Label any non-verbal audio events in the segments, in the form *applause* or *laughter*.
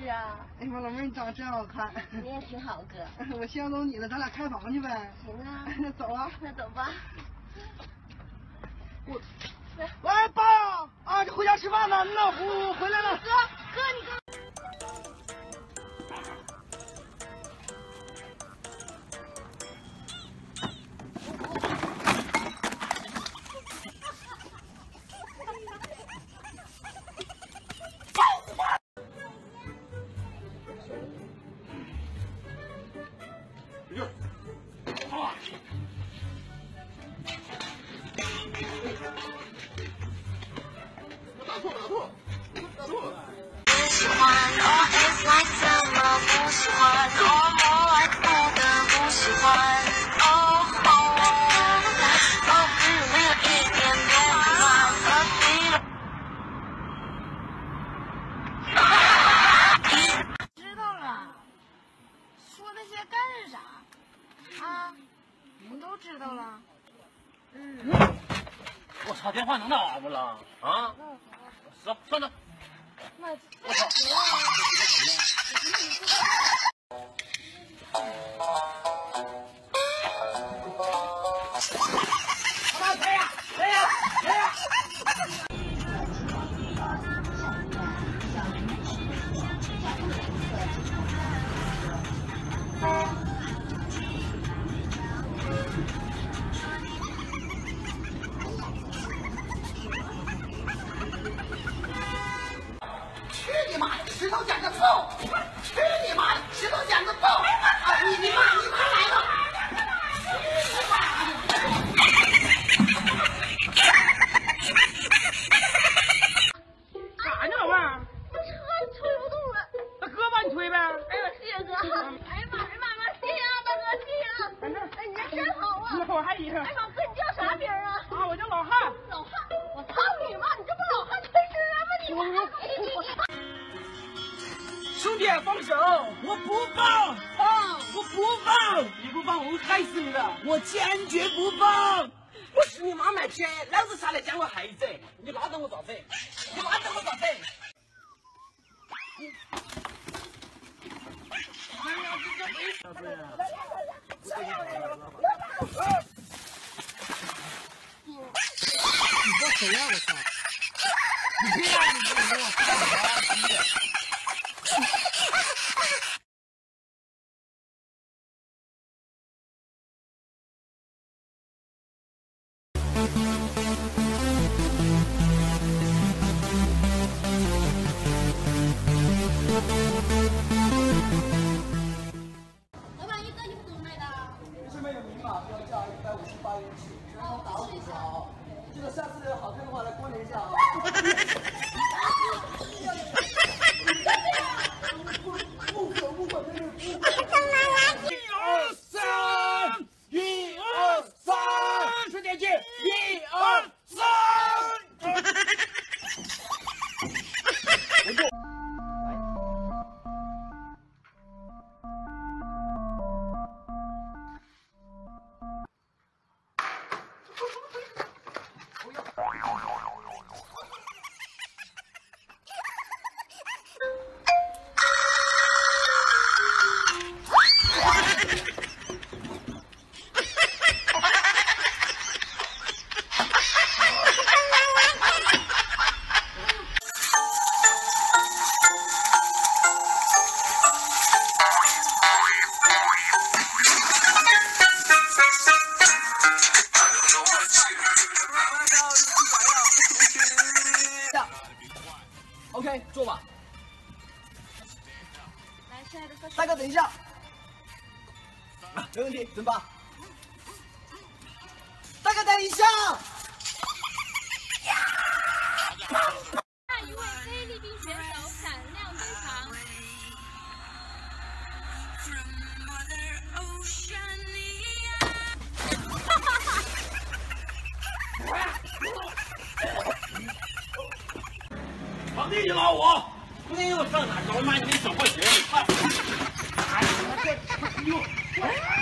是啊，哎呀妈，老妹儿你长得真好看，你也挺好哥。*laughs* 我相中你了，咱俩开房去呗。行啊，*laughs* 那走啊。那走吧。我，喂，爸啊，这回家吃饭呢，那我我回来哎妈，哥，你叫啥名啊？啊，我叫老汉。老汉，我操你妈！你这不老汉推车吗？你我我操！兄弟，放手！我不放！放！我不放！你不放，我会害死你的！我坚决不放！我是你妈卖偏，老子下来见过孩子，你拉着我咋子？你拉着我咋 Você é, Lucas? 真棒？大哥，等一下！下一位菲律宾选手闪亮登场。老五，今又上哪找他妈你小破鞋？哎呀，这。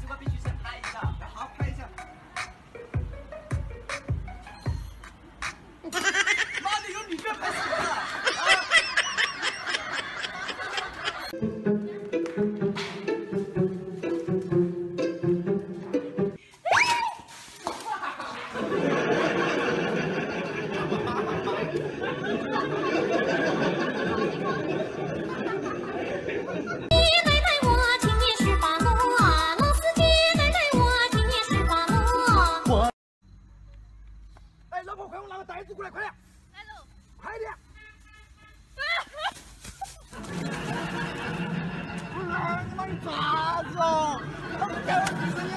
过来，快点！来喽！快点！不是，你妈你咋子你？他不你，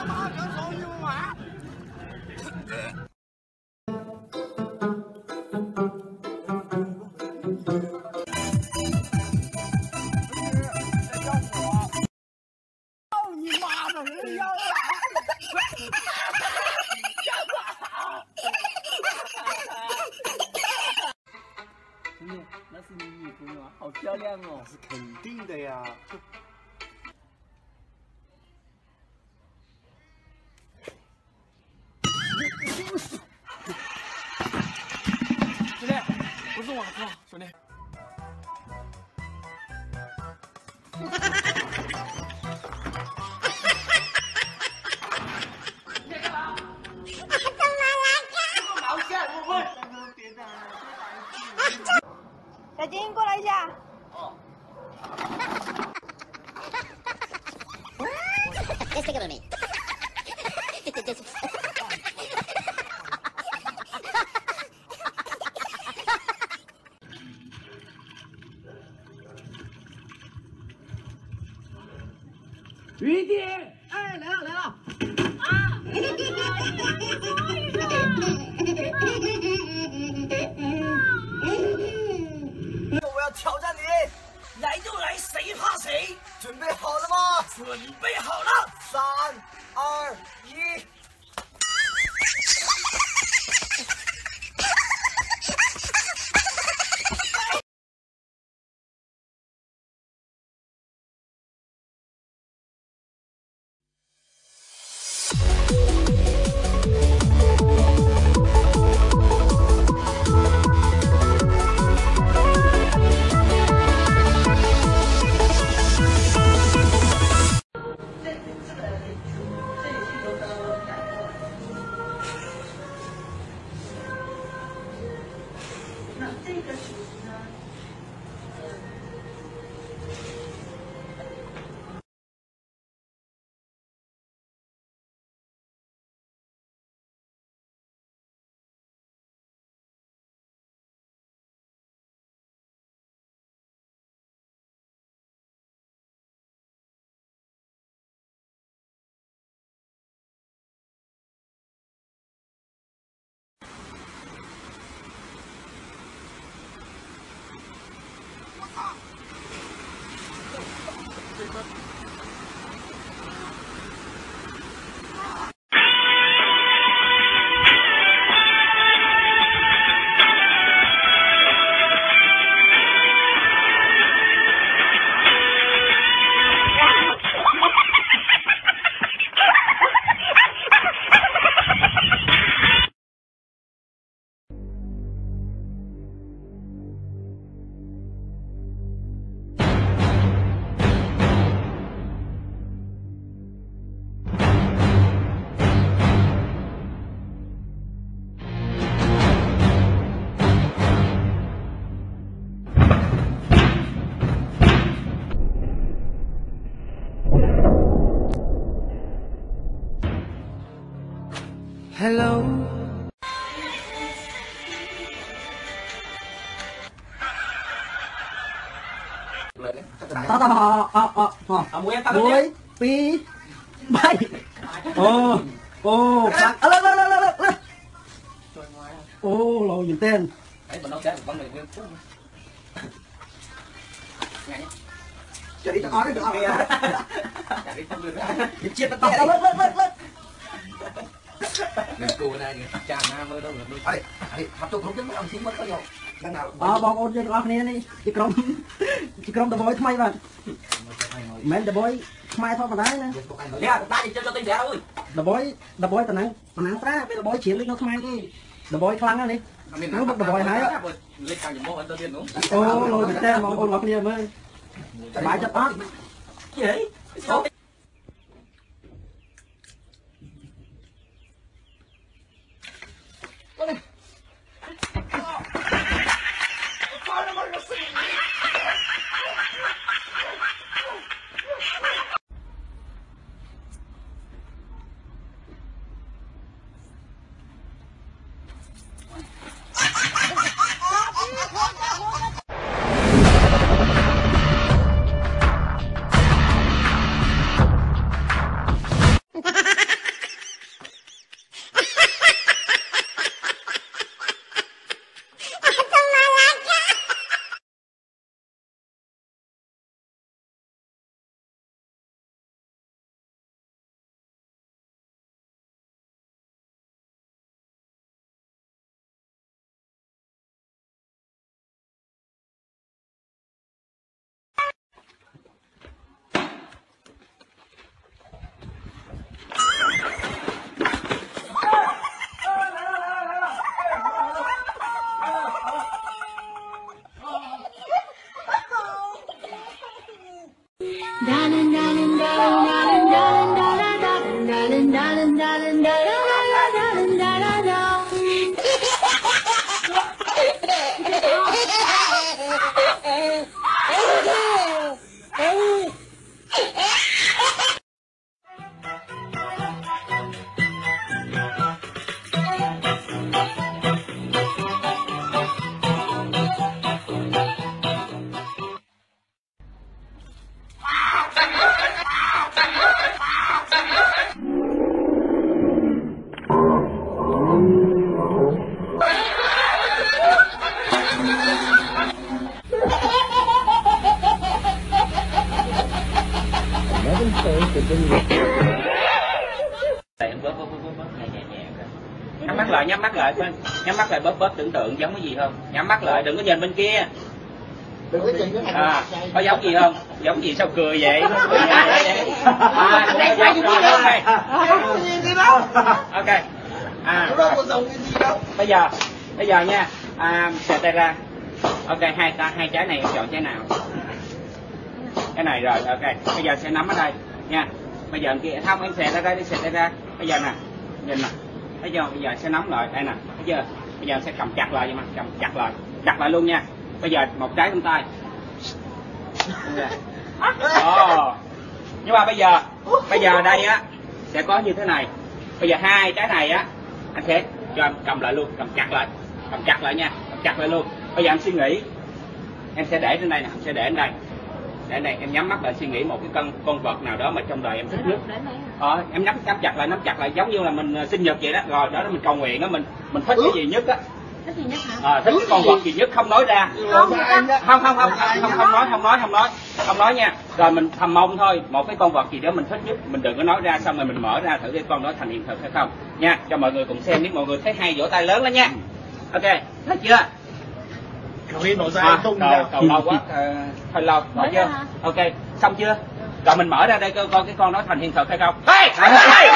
妈刚上一万。好，挺好，兄弟。小金过雨滴，哎，来了来了。我要挑战你，来就来，谁怕谁？准备好了吗？准备好了。hello. Ta ta họ họ họ họ muối pi bay ô ô bạc lơ lơ chạy lơ lơ ô lầu nhìn tên chạy tak ada tak chạy Jadi tak ada. Dia cepat tak. នឹងគូណាចាស់ណាមើលទៅដូចអីអីថាទុកគ្រប់ចឹងអង្គស៊ីមើលឃើញអត់ដល់អើបងប្អូនយើងទាំងអស់គ្នានេះជាក្រុមជាក្រុមតបយថ្មីបាទមិនតបយខ្មែរធម្មតាណានេះដាក់អីចឹងទៅទិញប្រាអើយតបយតបយតំណាងតំណាងស្រាពេលតបយជ្រៀលលេខនៅខ្មែរគេតបយខ្លាំងណាស់នេះនោះតបយហើយលេខខាងចំមុខអត់ទៅទៀតនោះអូលុយមែនតើបងប្អូនទាំងអស់គ្នាមើលបាយចិត្តអត់យេ bóp tưởng tượng giống cái gì không? Nhắm mắt lại đừng có nhìn bên kia. Đừng có nhìn cái à có giống gì không? Giống gì sao cười vậy? *laughs* À giống ok à bây giờ bây giờ nha. À, xẹt tay ra. Ok hai ta hai trái này chọn trái nào? Cái này rồi ok. Bây giờ sẽ nắm ở đây. Nha. Bây giờ kia không em xẹt ra đây đi xẹt tay ra. Bây giờ nè nhìn nè. Thấy chưa? Bây giờ sẽ nắm lại đây nè. Thấy chưa bây giờ sẽ cầm chặt lại vậy mà, cầm chặt lại chặt lại luôn nha. Bây giờ một trái trong tay. Dạ. Ồ. nhưng mà bây giờ bây giờ đây á, sẽ có như thế này. Bây giờ hai trái này á, anh sẽ cho em cầm lại luôn, cầm chặt lại. Cầm chặt lại nha, cầm chặt lại luôn. Bây giờ em suy nghĩ, em sẽ để trên đây nè, em sẽ để trên đây để đây em nhắm mắt lại suy nghĩ một cái con con vật nào đó mà trong đời em thích nhất. Ờ, em nắm nắm chặt lại nắm chặt lại giống như là mình ờ, sinh nhật vậy đó. Rồi đó là mình cầu nguyện á mình mình thích cái gì nhất á. Thích gì nhất hả? Ờ, thích cái con vật gì? nhất không nói ra. Không, không không. Không không không không nói không nói không nói không nói nha. Rồi mình thầm mong thôi một cái con vật gì đó mình thích nhất mình đừng có nói ra xong rồi mình mở ra thử cái con đó thành hiện thực hay không. Nha cho mọi người cùng xem nếu mọi người thấy hay vỗ tay lớn lên nha. Ok thấy chưa Đi nổ à, ra tung cầu, ra. cầu lâu quá. Hơi lâu rồi Mở chưa? ok xong chưa? Rồi mình mở ra đây coi coi cái con đó thành hiện thực hay không? Hey, hey.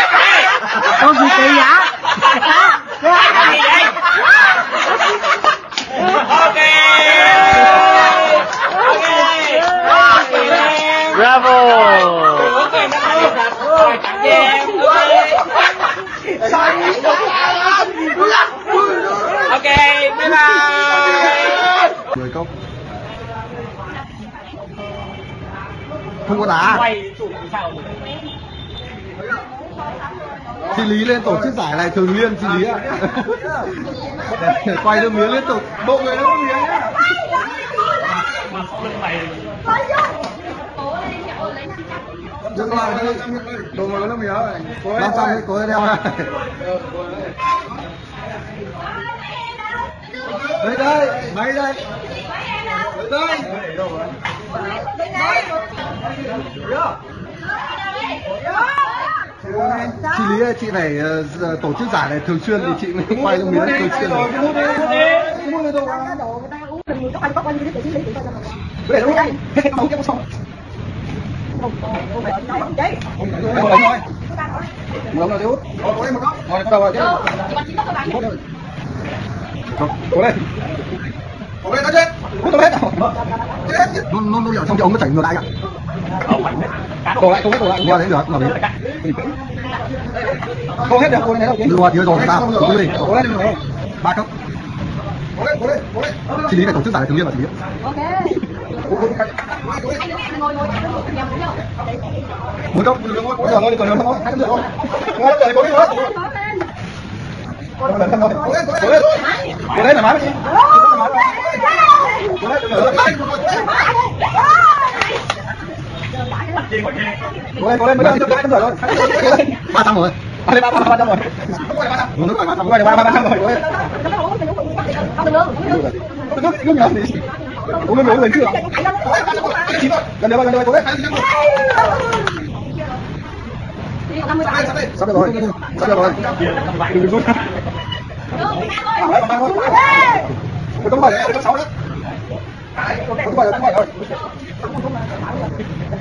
con gì kỳ vậy Cái gì vậy ok ok bravo ok nó hay thật rồi tặng cho em ok ok bye bye mười câu không có đá quay chụp sao được chị lý lên tổ chức giải này thường liên chị lý ạ. Quay cho miếng liên tục. Bộ người nó miếng nhá. Đừng vào đây, đồ mà nó mía này. Năm trăm đấy, ấy đeo này. Đây đây, máy đây. Đây. Chị Lý chị phải tổ chức giải này thường xuyên thì chị mới quay trong miếng thường xuyên. Để đâu đây? Không. Không Rồi rồi. Cố lên. Cố lên nó chết. Hút nó rồi. Chết. Nó nó nó xong thì ông nó chảy ngược lại ạ. Cố lại, cố hết, cố lại. Qua được, gì? Cố hết được, lên đấy đâu. Được rồi, rồi, sao? Cố đi. Cố lên. Ba cấp. Cố lên, cố lên, cố lên. Chị Lý phải tổ chức giải thường niên mà chị Lý. Một cấp, bây giờ thôi, còn nữa thôi, hai cấp nữa thôi. Ngồi đây, cố lên, cố lên. Cố lên, cố lên. Cố lên, cố lên, đi. Cố lên, cố lên. Cố lên, cố lên, bây giờ hai cấp nữa rồi. Cố lên. Ba trăm rồi. Ba lên, ba ba ba trăm rồi. Nước rồi, ba trăm rồi, ba ba trăm rồi. Cố lên. cố lên cố lên cố lên cố lên chưa? Gần đây, gần đây, cố lên. Sắp được rồi, sắp được rồi. Đừng cố lên cố lên cố lên sáu lên cố lên cố lên rồi.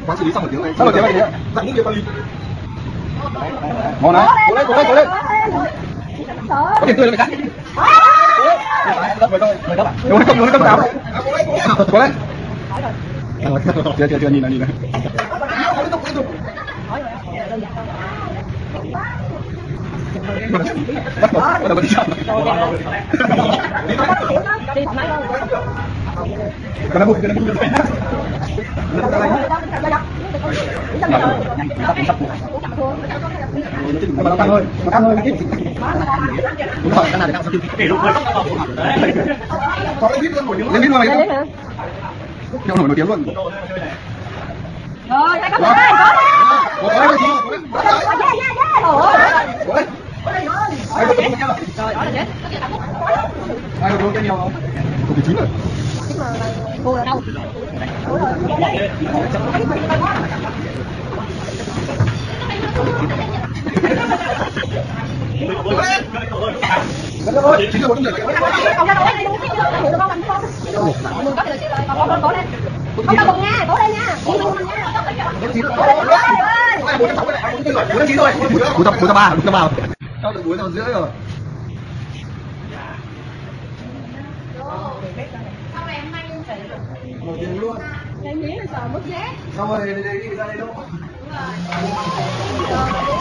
Quá xử lý xong một tiếng này. Xong một tiếng này dặn những điều ta đi. Ngon đấy. Cố lên, cố lên, cố lên. Có tiền tươi rồi mày cắt. Mời thôi, mời các bạn. Cố lên, cố lên, tấm sáu. Cố lên. Chưa, chưa, chưa, nhìn này, nhìn này. Bắt đầu, bắt đầu đi chậm. Cái này bụi, cái này bụi. Mà nó căng thôi, nó căng thôi, cái gì? Đúng rồi, cái này để căng sao Để lúc Có cái vít luôn nổi tiếng. Lên vít luôn này. Theo nổi nổi tiếng luôn. Rồi, hai cấp rồi, có đi. Cố lên, cố lên. Cố lên. Ai có đúng chưa? Ai có đúng cái nhiều không? Cục chín rồi. Cô đâu? Chín rồi, chín rồi. Còn ra đổ đây đúng cái hiểu được không anh con? Mình có thể rồi, còn con cố lên. Không đâu cùng nha, cố lên nha. Cố lên nha. Bốn chín rồi. Bốn trăm, bốn trăm ba, bốn trăm ba. Cho được bốn trăm rưỡi rồi. Nổi tiếng luôn. Cái miếng là sợ mất giá. Xong rồi, đi đi ra đây đâu. Rồi.